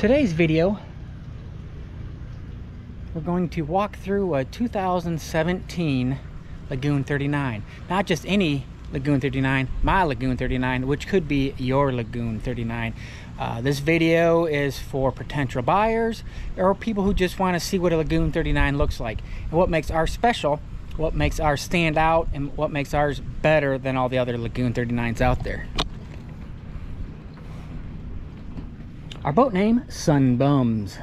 Today's video, we're going to walk through a 2017 Lagoon 39. Not just any Lagoon 39, my Lagoon 39, which could be your Lagoon 39. Uh, this video is for potential buyers or people who just want to see what a Lagoon 39 looks like and what makes ours special, what makes ours stand out, and what makes ours better than all the other Lagoon 39s out there. Our boat name, Sun Bums.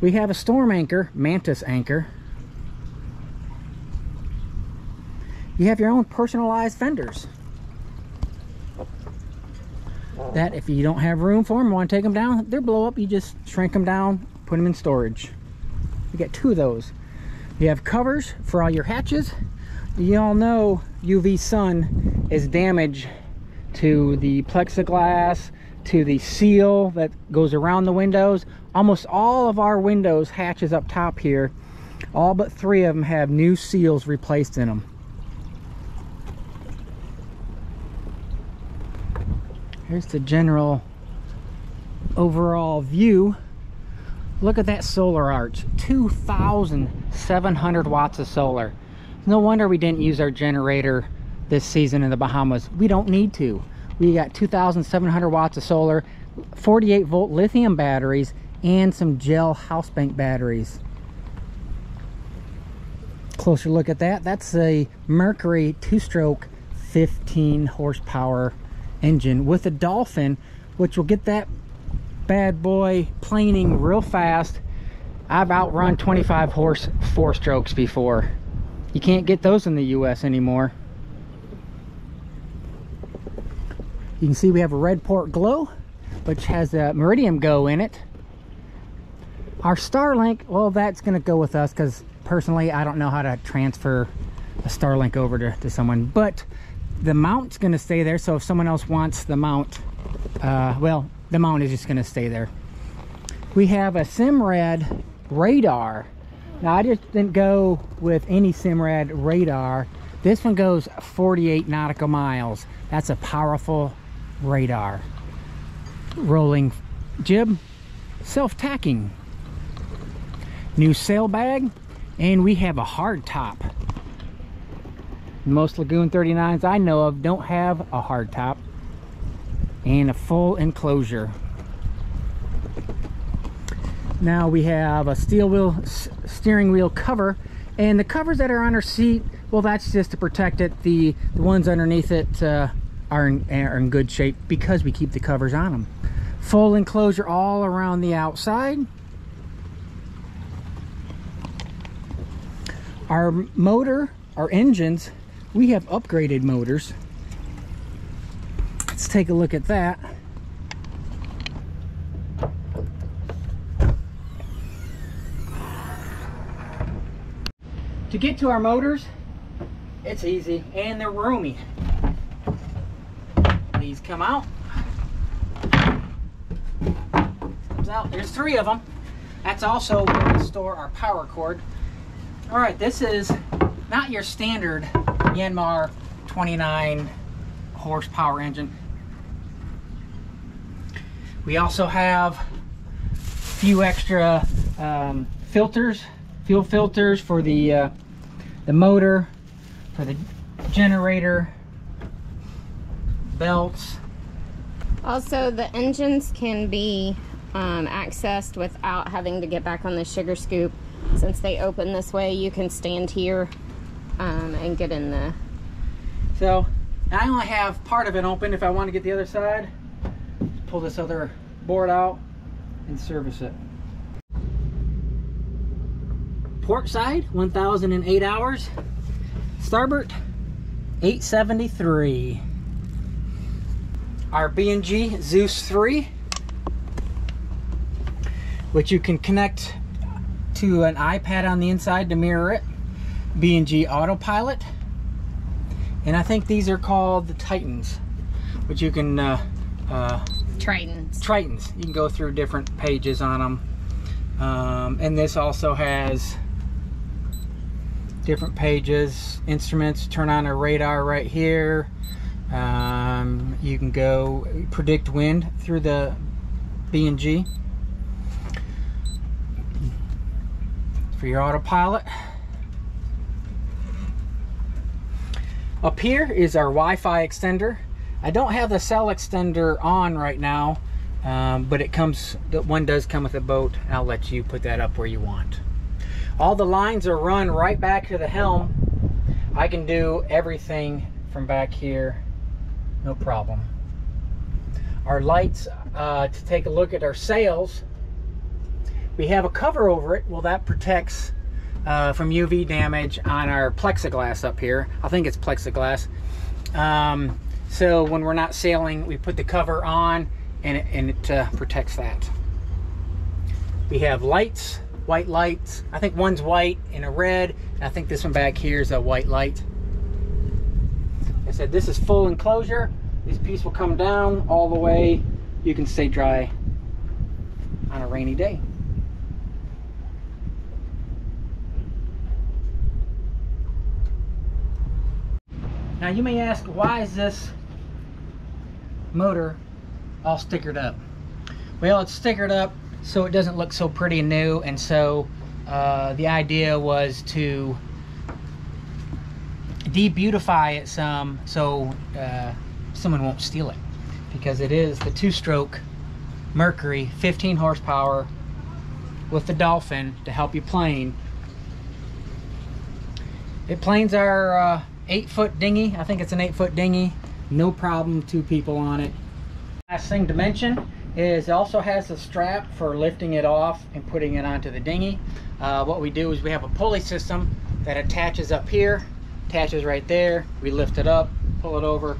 We have a storm anchor, Mantis anchor. You have your own personalized fenders. That if you don't have room for them, want to take them down, they're blow up. You just shrink them down, put them in storage. You get two of those. You have covers for all your hatches. You all know UV sun is damage to the plexiglass, to the seal that goes around the windows. Almost all of our windows hatches up top here, all but three of them have new seals replaced in them. Here's the general overall view. Look at that solar arch, 2,700 watts of solar. No wonder we didn't use our generator this season in the Bahamas. We don't need to. We got 2,700 watts of solar, 48 volt lithium batteries, and some gel house bank batteries. Closer look at that. That's a Mercury two-stroke 15 horsepower engine with a Dolphin, which will get that bad boy planing real fast. I've outrun 25 horse four strokes before. You can't get those in the US anymore. You can see we have a Redport Glow, which has a Iridium GO in it. Our Starlink, well, that's going to go with us because personally, I don't know how to transfer a Starlink over to, to someone. But the mount's going to stay there, so if someone else wants the mount, uh, well, the mount is just going to stay there. We have a Simrad radar. Now, I just didn't go with any Simrad radar. This one goes 48 nautical miles. That's a powerful radar. Rolling jib, self-tacking. New sail bag, and we have a hard top. Most Lagoon 39s I know of don't have a hard top and a full enclosure. Now we have a steel wheel steering wheel cover and the covers that are on our seat, well that's just to protect it. The, the ones underneath it uh, are in, are in good shape because we keep the covers on them. Full enclosure all around the outside. Our motor, our engines, we have upgraded motors. Let's take a look at that. To get to our motors, it's easy and they're roomy. These come out. Comes out. There's three of them. That's also where we store our power cord. All right, this is not your standard Yanmar 29 horsepower engine. We also have a few extra um, filters, fuel filters for the uh, the motor, for the generator, belts. Also, the engines can be um, accessed without having to get back on the sugar scoop. Since they open this way, you can stand here um, and get in the... So, I only have part of it open. If I want to get the other side, pull this other board out and service it. Port side, 1,008 hours. Starboard, 873. Our B&G Zeus 3, which you can connect to an iPad on the inside to mirror it. B&G Autopilot. And I think these are called the Titans, which you can... Uh, uh, Tritons. Tritons. You can go through different pages on them. Um, and this also has different pages, instruments, turn on a radar right here. Um, you can go PredictWind through the B&G for your autopilot. Up here is our Wi-Fi extender. I don't have the cell extender on right now, um, but it comes, one does come with a boat. I'll let you put that up where you want. All the lines are run right back to the helm. I can do everything from back here no problem. Our lights, uh, to take a look at our sails, we have a cover over it. Well, that protects uh, from UV damage on our plexiglass up here. I think it's plexiglass. Um, so when we're not sailing, we put the cover on and it, and it uh, protects that. We have lights, white lights. I think one's white and a red. I think this one back here is a white light. I said this is full enclosure. This piece will come down all the way. You can stay dry on a rainy day. Now you may ask, why is this motor all stickered up? Well, it's stickered up so it doesn't look so pretty and new, and so uh, the idea was to de-beautify it some so uh, someone won't steal it because it is the two-stroke Mercury 15 horsepower with the Dolphin to help you plane. It planes are uh, eight foot dinghy. I think it's an eight foot dinghy. No problem, two people on it. Last thing to mention is it also has a strap for lifting it off and putting it onto the dinghy. Uh, what we do is we have a pulley system that attaches up here, attaches right there. We lift it up, pull it over,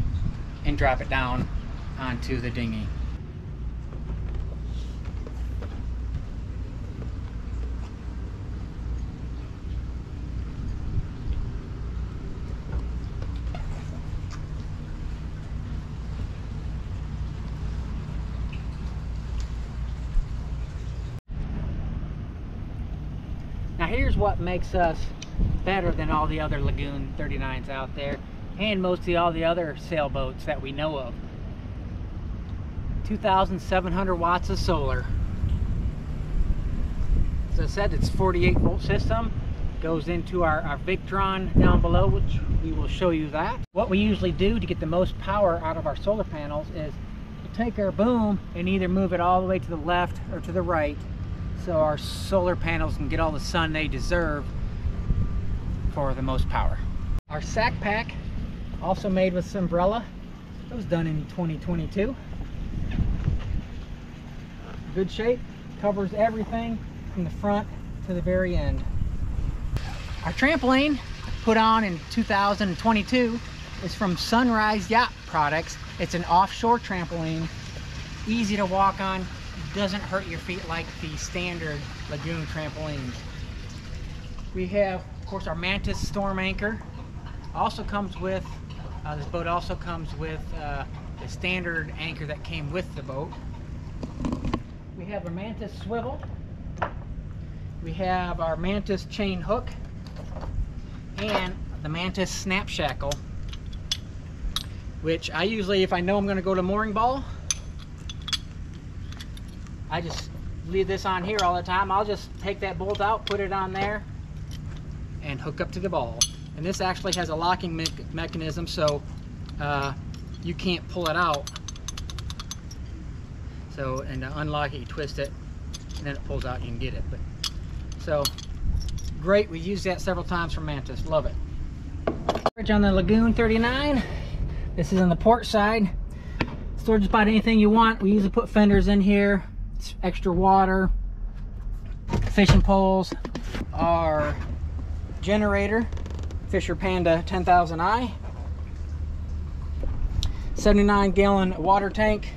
and drop it down onto the dinghy. Now here's what makes us better than all the other Lagoon 39s out there and mostly all the other sailboats that we know of. 2,700 watts of solar. As I said, it's 48 volt system. Goes into our, our Victron down below, which we will show you that. What we usually do to get the most power out of our solar panels is take our boom and either move it all the way to the left or to the right so our solar panels can get all the sun they deserve for the most power. Our stack pack, also made with Sunbrella. It was done in 2022. Good shape, covers everything from the front to the very end. Our trampoline, put on in 2022, is from Sunrise Yacht Products. It's an offshore trampoline, easy to walk on, doesn't hurt your feet like the standard lagoon trampolines. We have, course, our Mantis storm anchor. Also comes with, uh, this boat also comes with uh, the standard anchor that came with the boat. We have our Mantis swivel. We have our Mantis chain hook and the Mantis snap shackle, which I usually, if I know I'm going to go to mooring ball, I just leave this on here all the time. I'll just take that bolt out, put it on there, and hook up to the ball. And this actually has a locking me mechanism, so uh, you can't pull it out. So, and to unlock it, you twist it, and then it pulls out, you can get it. But So, great. We used that several times for Mantis. Love it. Storage on the Lagoon 39. This is on the port side. Storage about anything you want. We usually put fenders in here extra water, fishing poles, our generator, Fisher Panda 10,000i, 79 gallon water tank,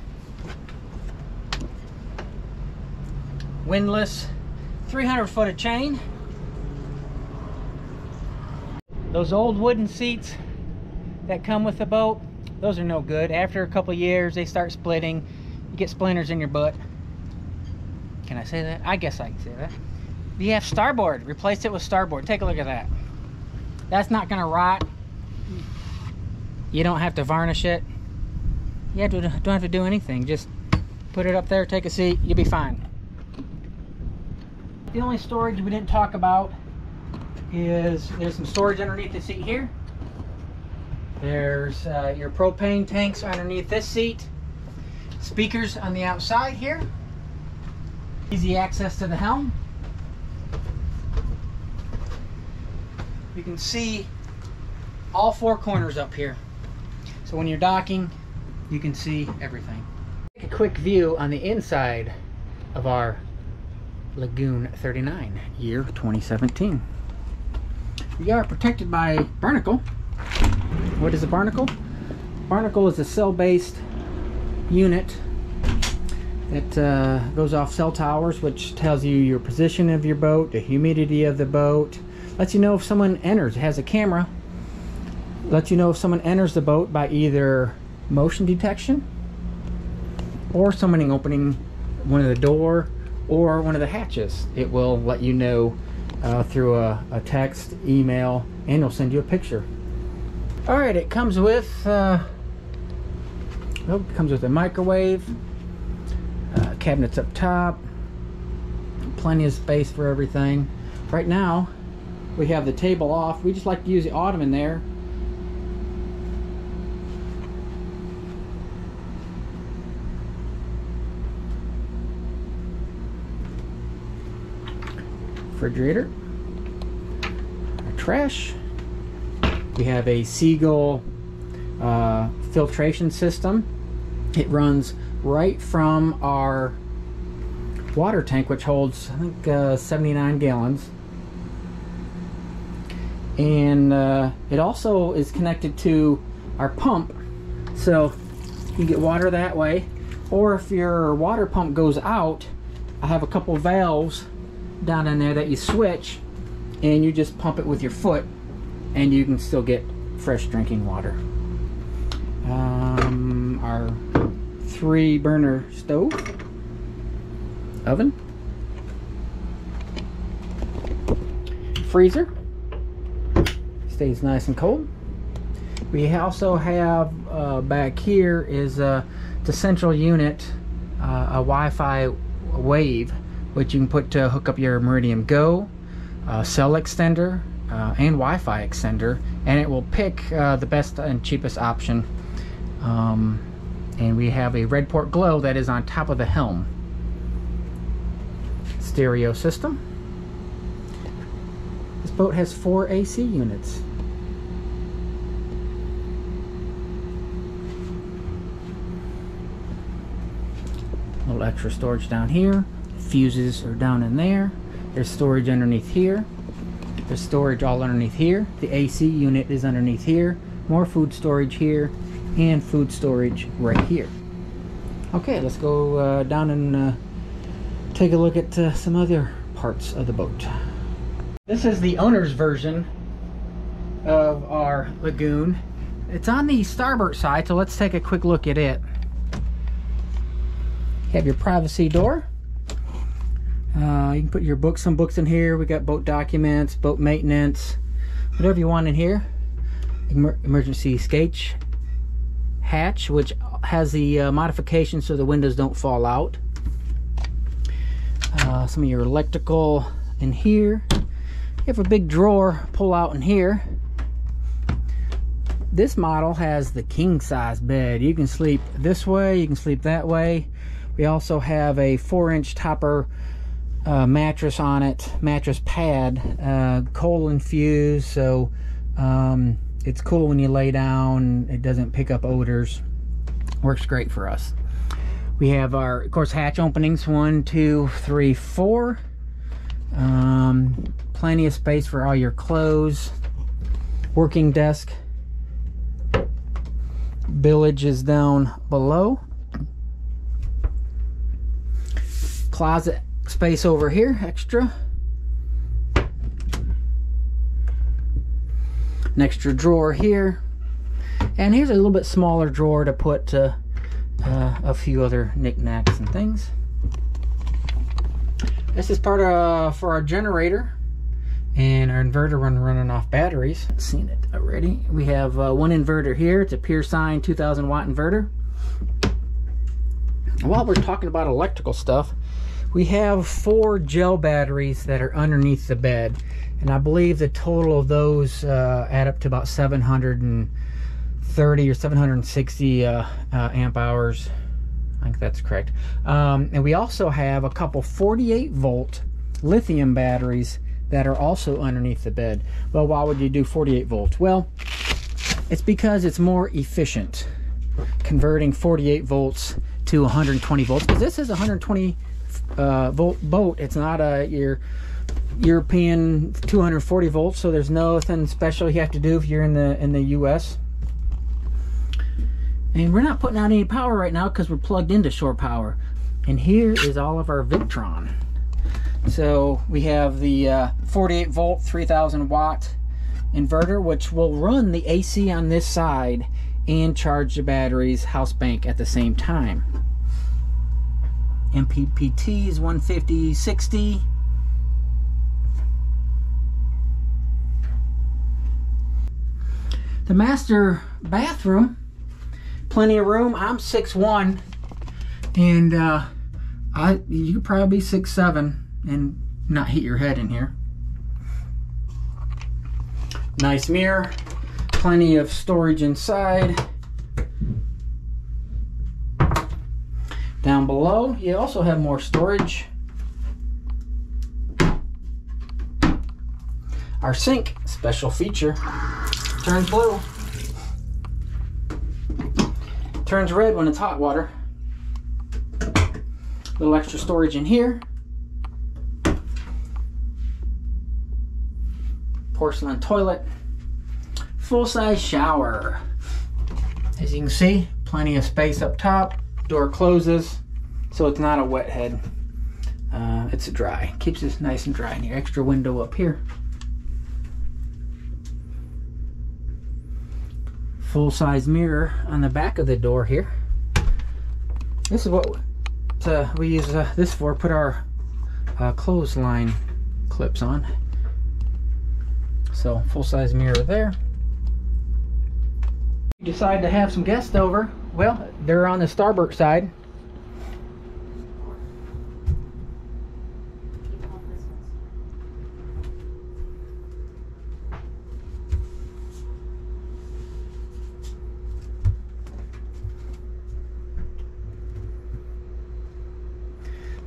windlass, 300 foot of chain. Those old wooden seats that come with the boat, those are no good. After a couple years, they start splitting. You get splinters in your butt. Can I say that? I guess I can say that. You have starboard. Replace it with starboard. Take a look at that. That's not going to rot. You don't have to varnish it. You don't have to do anything. Just put it up there, take a seat, you'll be fine. the only storage we didn't talk about is there's some storage underneath the seat here. There's uh, your propane tanks underneath this seat. Speakers on the outside here. Easy access to the helm. You can see all four corners up here. So when you're docking, you can see everything. Take a quick view on the inside of our Lagoon 39, year 2017. We are protected by Barnacle. What is a Barnacle? Barnacle is a cell-based unit that uh, goes off cell towers, which tells you your position of your boat, the humidity of the boat, lets you know if someone enters. It has a camera, lets you know if someone enters the boat by either motion detection or someone opening one of the door or one of the hatches. It will let you know uh, through a, a, text, email, and it'll send you a picture. All right, it comes with, uh, well, it comes with a microwave, uh, cabinets up top, plenty of space for everything. Right now, we have the table off. We just like to use the ottoman there refrigerator. Our trash. We have a Seagull uh, filtration system. It runs right from our water tank, which holds, I think, uh, 79 gallons. And uh, it also is connected to our pump. So you get water that way. Or if your water pump goes out, I have a couple valves down in there that you switch and you just pump it with your foot and you can still get fresh drinking water. Um, our three burner stove, oven, freezer, stays nice and cold. We also have uh, back here is uh, the central unit, uh, a Wi-Fi wave which you can put to hook up your Iridium GO, uh, cell extender, uh, and Wi-Fi extender, and it will pick uh, the best and cheapest option. Um, and we have a Redport Glow that is on top of the helm. Stereo system. Boat has four AC units. A little extra storage down here fuses are down in there. There's storage underneath here. There's storage all underneath here. The AC unit is underneath here. More food storage here and food storage right here. Okay, let's go uh, down and uh, take a look at uh, some other parts of the boat. This is the owner's version of our lagoon. It's on the starboard side, so let's take a quick look at it. You have your privacy door. Uh, you can put your books, some books in here. We got boat documents, boat maintenance, whatever you want in here. Emer emergency skate hatch, which has the uh, modification so the windows don't fall out. Uh, some of your electrical in here. You have a big drawer pull out in here. This model has the king size bed. You can sleep this way, you can sleep that way. We also have a four inch topper uh, mattress on it, mattress pad, uh, coal infused, so um, it's cool when you lay down. It doesn't pick up odors. Works great for us. We have our, of course, hatch openings. One, two, three, four. Um, plenty of space for all your clothes. Working desk. Village is down below. Closet space over here extra an extra drawer here and here's a little bit smaller drawer to put uh, uh, a few other knickknacks and things this is part of for our generator. And our inverter run running off batteries. Seen it already. We have uh, one inverter here. It's a pure sine 2000 watt inverter. While we're talking about electrical stuff we have four gel batteries that are underneath the bed. And I believe the total of those uh, add up to about 730 or 760 uh, uh, amp hours I think that's correct um, and we also have a couple 48 volt lithium batteries that are also underneath the bed well why would you do 48 volts well it's because it's more efficient converting 48 volts to 120 volts because this is 120 uh, volt boat. It's not a your European 240 volts, so there's nothing special you have to do if you're in the in the U.S. And we're not putting out any power right now because we're plugged into shore power. And here is all of our Victron. So we have the uh, 48 volt, 3000 watt inverter, which will run the AC on this side and charge the batteries house bank at the same time. MPPT is 150 60. The master bathroom, plenty of room. I'm 6'1", and uh, I you could probably be 6'7", and not hit your head in here. Nice mirror, plenty of storage inside. Down below, you also have more storage. Our sink, special feature, turns blue. Turns red when it's hot water. Little extra storage in here. Porcelain toilet. Full-size shower. As you can see, plenty of space up top door closes so it's not a wet head uh, it's dry keeps it nice and dry and your extra window up here full-size mirror on the back of the door here. This is what uh, we use uh, this for. Put our uh, clothesline clips on. So full-size mirror there. Decide to have some guests over. Well, they're on the starboard side.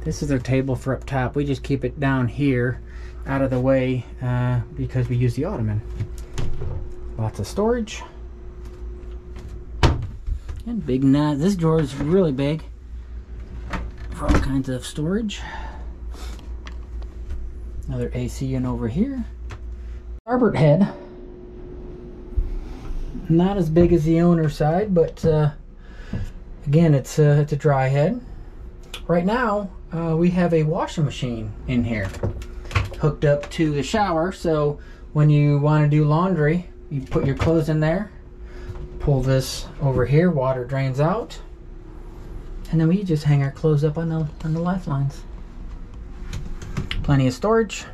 This is our table for up top. We just keep it down here out of the way uh, because we use the ottoman. Lots of storage. And big nut. This drawer is really big for all kinds of storage. Another AC unit over here. Starboard head. Not as big as the owner side, but uh, again, it's a, it's a dry head. Right now, uh, we have a washing machine in here hooked up to the shower. So when you want to do laundry, you put your clothes in there pull this over here, water drains out. And then we just hang our clothes up on the, on the lifelines. Plenty of storage.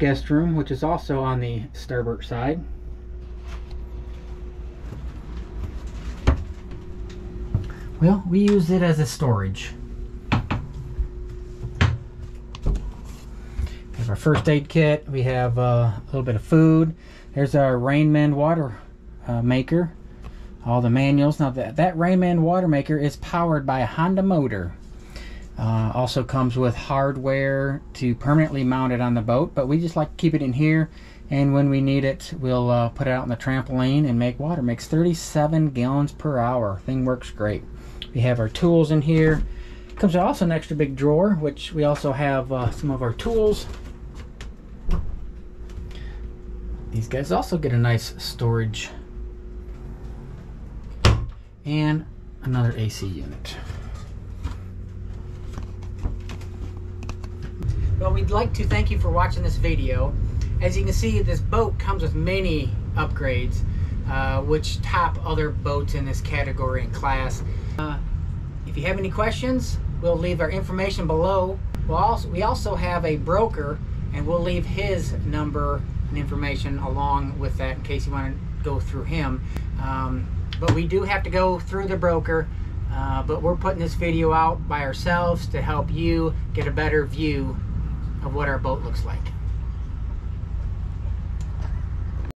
Guest room, which is also on the starboard side. Well, we use it as a storage. We have our first aid kit. We have uh, a little bit of food. There's our Rainman water uh, maker. All the manuals. Now that, that Rainman water maker is powered by a Honda motor. Uh, also comes with hardware to permanently mount it on the boat, but we just like to keep it in here. And when we need it, we'll uh, put it out on the trampoline and make water. Makes 37 gallons per hour. Thing works great. We have our tools in here. Comes also an extra big drawer, which we also have uh, some of our tools. These guys also get a nice storage. And another AC unit. Well, we'd like to thank you for watching this video. As you can see, this boat comes with many upgrades, uh, which top other boats in this category and class. Uh, if you have any questions, we'll leave our information below. We'll also, we also have a broker, and we'll leave his number and information along with that in case you want to go through him. Um, but we do have to go through the broker. Uh, but we're putting this video out by ourselves to help you get a better view of what our boat looks like.